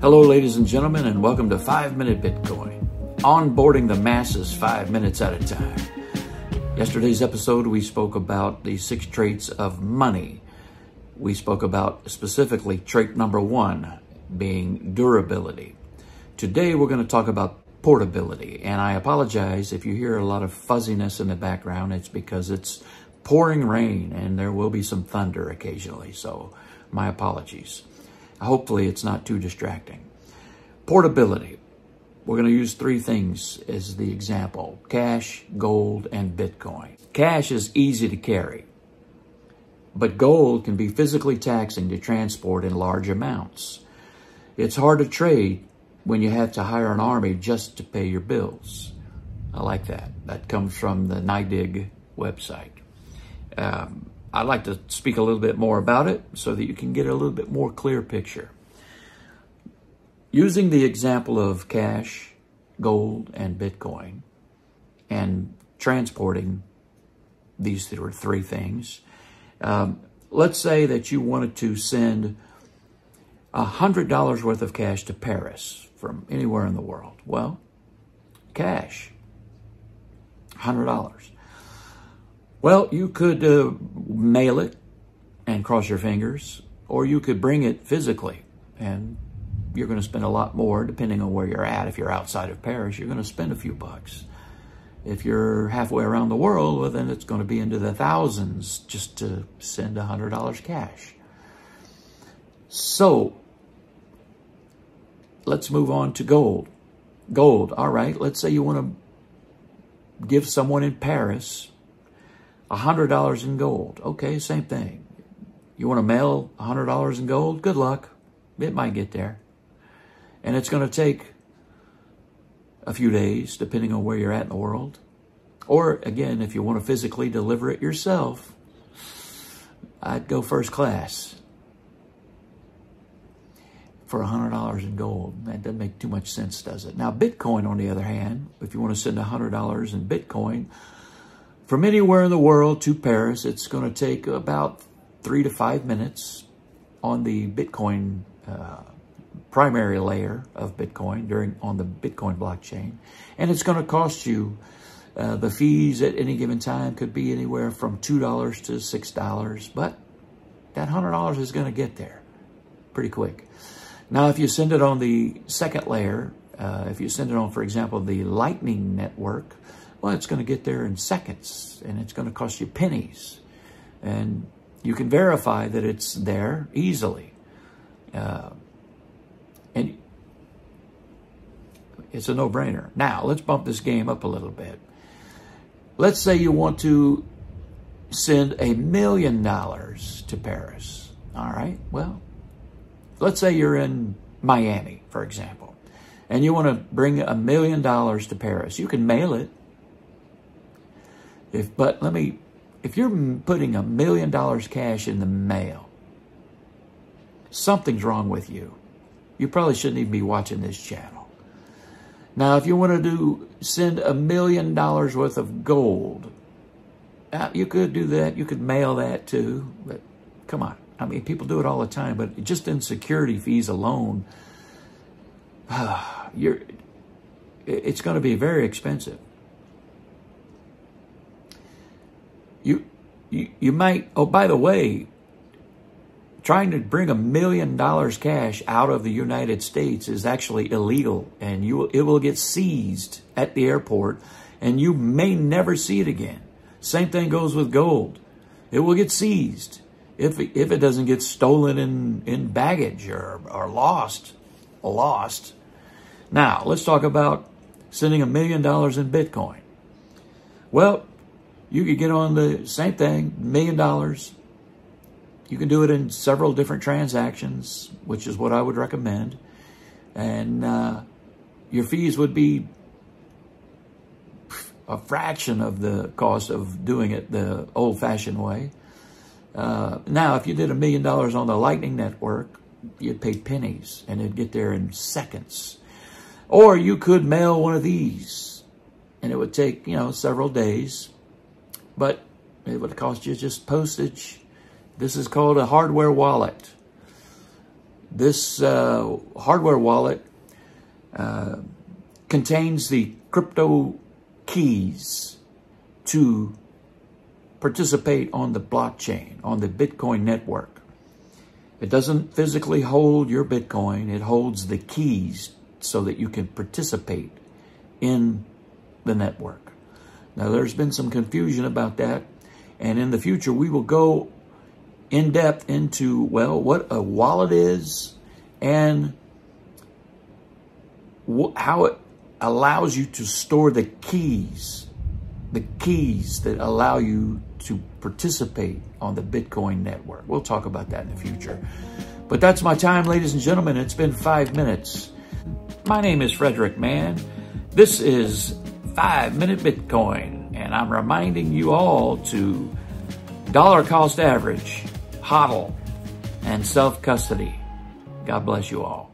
Hello, ladies and gentlemen, and welcome to 5 Minute Bitcoin. Onboarding the masses five minutes at a time. Yesterday's episode, we spoke about the six traits of money. We spoke about specifically trait number one being durability. Today, we're going to talk about portability. And I apologize if you hear a lot of fuzziness in the background. It's because it's pouring rain and there will be some thunder occasionally. So, my apologies. Hopefully, it's not too distracting. Portability. We're going to use three things as the example cash, gold, and Bitcoin. Cash is easy to carry, but gold can be physically taxing to transport in large amounts. It's hard to trade when you have to hire an army just to pay your bills. I like that. That comes from the NYDIG website. Um, I'd like to speak a little bit more about it so that you can get a little bit more clear picture. Using the example of cash, gold, and Bitcoin, and transporting these three things, um, let's say that you wanted to send $100 worth of cash to Paris from anywhere in the world. Well, cash, $100. Well, you could uh, mail it and cross your fingers, or you could bring it physically, and you're going to spend a lot more depending on where you're at. If you're outside of Paris, you're going to spend a few bucks. If you're halfway around the world, well, then it's going to be into the thousands just to send $100 cash. So, let's move on to gold. Gold, all right, let's say you want to give someone in Paris $100 in gold. Okay, same thing. You want to mail $100 in gold? Good luck. It might get there. And it's going to take a few days, depending on where you're at in the world. Or, again, if you want to physically deliver it yourself, I'd go first class for $100 in gold. That doesn't make too much sense, does it? Now, Bitcoin, on the other hand, if you want to send $100 in Bitcoin, from anywhere in the world to Paris, it's going to take about three to five minutes on the Bitcoin uh, primary layer of Bitcoin during on the Bitcoin blockchain, and it's going to cost you. Uh, the fees at any given time could be anywhere from two dollars to six dollars, but that hundred dollars is going to get there pretty quick. Now, if you send it on the second layer, uh, if you send it on, for example, the Lightning Network, well, it's going to get there in seconds and it's going to cost you pennies. And you can verify that it's there easily. Uh, and it's a no-brainer. Now, let's bump this game up a little bit. Let's say you want to send a million dollars to Paris. All right, well, let's say you're in Miami, for example, and you want to bring a million dollars to Paris. You can mail it if, but let me, if you're putting a million dollars cash in the mail, something's wrong with you. You probably shouldn't even be watching this channel. Now, if you want to do send a million dollars worth of gold, uh, you could do that. You could mail that too. But come on. I mean, people do it all the time. But just in security fees alone, you're, it's going to be very expensive. You, you, might, oh, by the way, trying to bring a million dollars cash out of the United States is actually illegal and you it will get seized at the airport and you may never see it again. Same thing goes with gold. It will get seized if it, if it doesn't get stolen in, in baggage or, or lost. Lost. Now, let's talk about sending a million dollars in Bitcoin. Well, you could get on the same thing, million dollars. You can do it in several different transactions, which is what I would recommend. And uh, your fees would be a fraction of the cost of doing it the old-fashioned way. Uh, now, if you did a million dollars on the Lightning Network, you'd pay pennies, and it'd get there in seconds. Or you could mail one of these, and it would take, you know, several days but it would cost you just postage. This is called a hardware wallet. This uh, hardware wallet uh, contains the crypto keys to participate on the blockchain, on the Bitcoin network. It doesn't physically hold your Bitcoin, it holds the keys so that you can participate in the network. Now, there's been some confusion about that, and in the future, we will go in depth into, well, what a wallet is and how it allows you to store the keys, the keys that allow you to participate on the Bitcoin network. We'll talk about that in the future. But that's my time, ladies and gentlemen. It's been five minutes. My name is Frederick Mann. This is Five Minute Bitcoin, and I'm reminding you all to dollar cost average, hodl, and self custody. God bless you all.